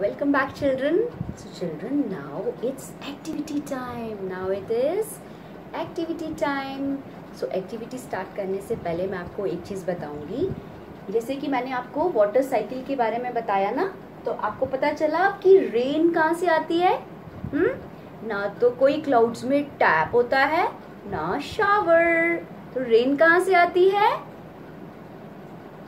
Welcome back, children. So, children, now it's activity time. Now it is activity time. So, activity start करने से पहले मैं आपको एक चीज़ बताऊँगी। जैसे कि मैंने आपको वाटर साइकिल के बारे में बताया ना तो आपको पता चला कि रेन कहाँ से आती है? हम्म? ना तो कोई क्लाउड्स में टैप होता है, ना शावर तो रेन कहाँ से आती है?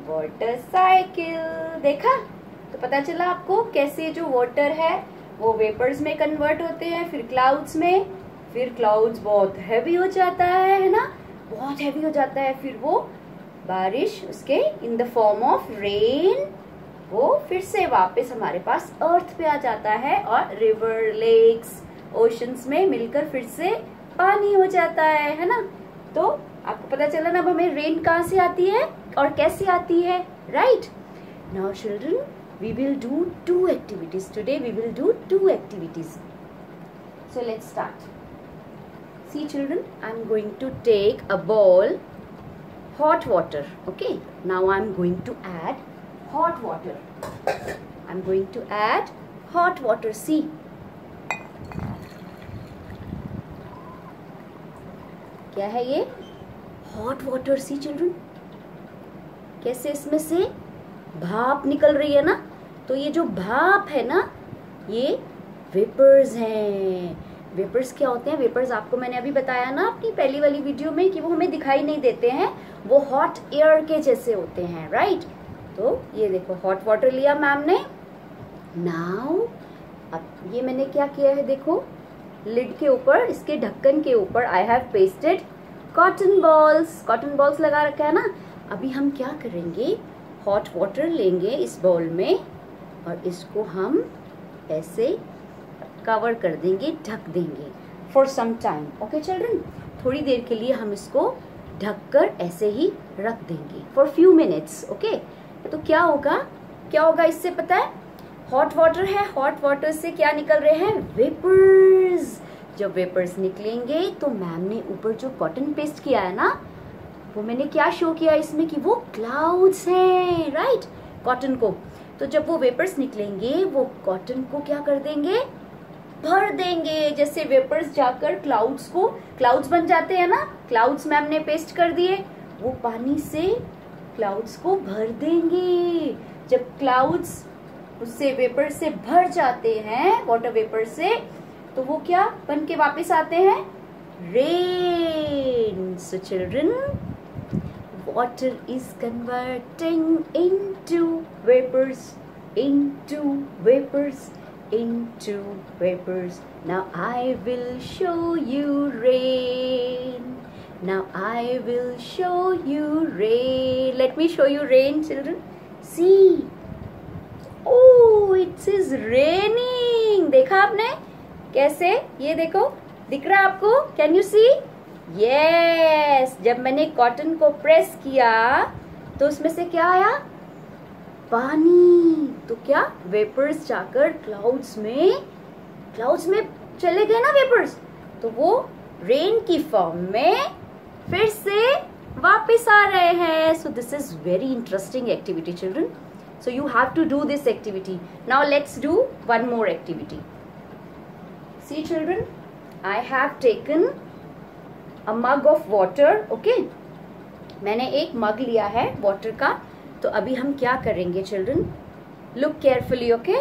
वाटर साइकिल देखा? तो पता चला आपको कैसे जो वाटर है, वो वेपर्स में कन्वर्ट होते हैं, फिर क्लाउड्स में, फिर क्लाउड्स बहुत हैवी हो जाता है है ना? बहुत हैवी हो जाता है, फिर वो बारिश उसके in the form of rain वो फिर से वापस हमारे पास अर्थ पे आ जाता है और रिवर लेक्स ओशंस में मिलकर फिर से पानी हो जाता है है ना? तो आपको पता चला ना अब हमें रेन कहाँ से आती है और कैसे आती है right now children we will do two activities today we will do two activities so let's start see children i'm going to take a bowl hot water okay now i'm going to add hot water i'm going to add hot water see क्या है ये hot water सी children कैसे इसमें से भाप निकल रही है ना तो ये जो भाप है ना, ये वेपर्स हैं। वेपर्स क्या होते हैं? वेपर्स आपको मैंने अभी बताया ना अपनी पहली वाली वीडियो में कि वो हमें दिखाई नहीं देते हैं। वो हॉट एयर के जैसे होते हैं राइट तो ये देखो हॉट वाटर लिया मैम ने। नाउ अब ये मैंने क्या किया है देखो? लिड के ऊपर, इसके ढक्कन के ऊपर I have pasted cotton balls cotton balls लगा रखा है ना? अभी हम क्या करेंगे? हॉट वाटर लेंगे इस बाउल में और इसको हम ऐसे कवर कर देंगे, ढक देंगे for some time okay children थोड़ी देर के लिए हम इसको ढक कर ऐसे ही रख देंगे फॉर फ्यू मिनट्स ओके तो क्या होगा? क्या होगा इससे पता है? हॉट वाटर है हॉट वाटर से क्या निकल रहे हैं? वेपर्स जब वेपर्स निकलेंगे तो मैम ने ऊपर जो कॉटन पेस्ट किया है ना वो मैंने क्या शो किया इसमें कि वो क्लाउड्स हैं राइट कॉटन को। तो जब वो वेपर्स निकलेंगे, वो कॉटन को क्या कर देंगे? भर देंगे, जैसे वेपर्स जाकर क्लाउड्स को क्लाउड्स बन जाते हैं ना? क्लाउड्स मैम ने पेस्ट कर दिए। वो पानी से क्लाउड्स को भर देंगे। जब क्लाउड्स उससे वेपर से भर जाते हैं वाटर वेपर से तो वो क्या? बन के वापिस आते हैं? Rain so children water is converting into vapors into vapors into vapors now i will show you rain now i will show you rain let me show you rain children see oh it is raining देखा आपने कैसे ये देखो दिख रहा है आपको can you see yes जब मैंने कॉटन को प्रेस किया तो उसमें से क्या आया? पानी। तो क्या वेपर्स जाकर क्लाउड्स में क्लाउड्स में चले गए ना वेपर्स तो वो रेन की फॉर्म में फिर से वापस आ रहे हैं। So this is very interesting activity children so, you have to do this activity. Now, let's do one more activity. See, children, i have taken a mug of water, okay? मैंने एक मग लिया है वाटर का। तो अभी हम क्या करेंगे children look carefully okay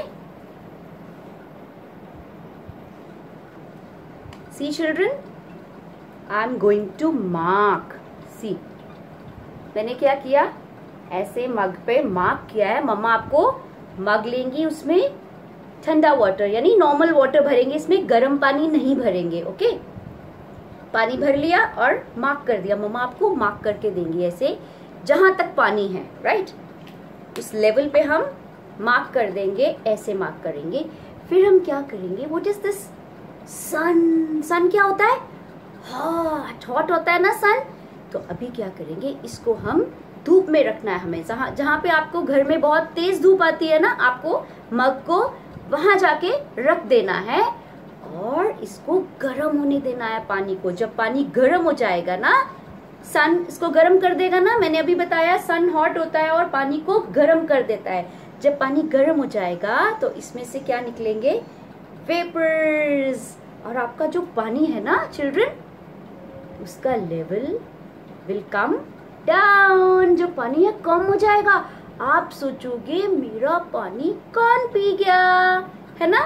see children I am going to mark see मैंने क्या किया? ऐसे मग पे मार्क किया है। मम्मा आपको मग लेंगी उसमें ठंडा वाटर यानी नॉर्मल वाटर भरेंगे, इसमें गर्म पानी नहीं भरेंगे ओके पानी भर लिया और मार्क कर दिया। मम्मा आपको मार्क करके देंगी ऐसे, जहाँ तक पानी है राइट उस लेवल पे हम मार्क कर देंगे, ऐसे मार्क करेंगे। फिर हम क्या करेंगे? What is this sun sun क्या होता है? हॉट हॉट होता है ना सन तो अभी क्या करेंगे? इसको हम धूप में रखना है हमें। जहाँ जहाँ पे आपको घर में बहुत तेज धूप आती है ना, आपको मग को वहाँ जाके रख देना है। और इसको गर्म होने देना है पानी को। जब पानी गर्म हो जाएगा ना सन इसको गर्म कर देगा ना, मैंने अभी बताया सन हॉट होता है और पानी को गर्म कर देता है। जब पानी गर्म हो जाएगा तो इसमें से क्या निकलेंगे? वेपर्स और आपका जो पानी है ना चिल्ड्रन उसका लेवल विल कम डाउन जो पानी है, कम हो जाएगा। आप सोचोगे, मेरा पानी कौन पी गया? है ना?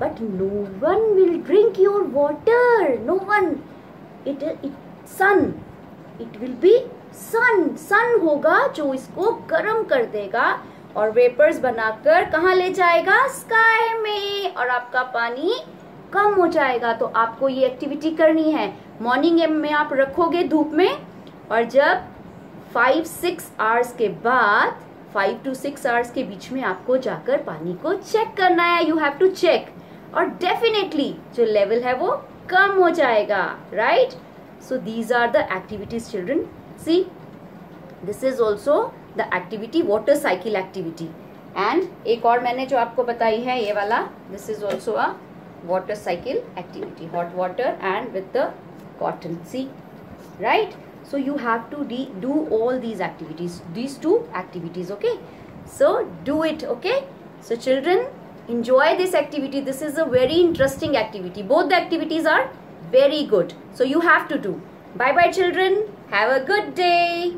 But no one will drink your water no one it it sun it will be sun sun होगा जो इसको गर्म कर देगा और वेपर्स बनाकर कहा ले जाएगा? स्काई में. और आपका पानी कम हो जाएगा। तो आपको ये एक्टिविटी करनी है। मॉर्निंग में आप रखोगे धूप में और जब फाइव सिक्स आवर्स के बाद फाइव टू सिक्स आवर्स के बीच में आपको जाकर पानी को चेक करना है। यू हैव टू चेक और डेफिनेटली जो लेवल है वो कम हो जाएगा right so these are the activities children see this is also the activity water cycle activity and एक और मैंने जो आपको बताई है, ये वाला this is also a water cycle activity hot water and with the cotton see right so you have to d do all these activities these two activities okay so do it okay so children enjoy this activity. This is a very interesting activity. Both the activities are very good. So you have to do. Bye bye children. Have a good day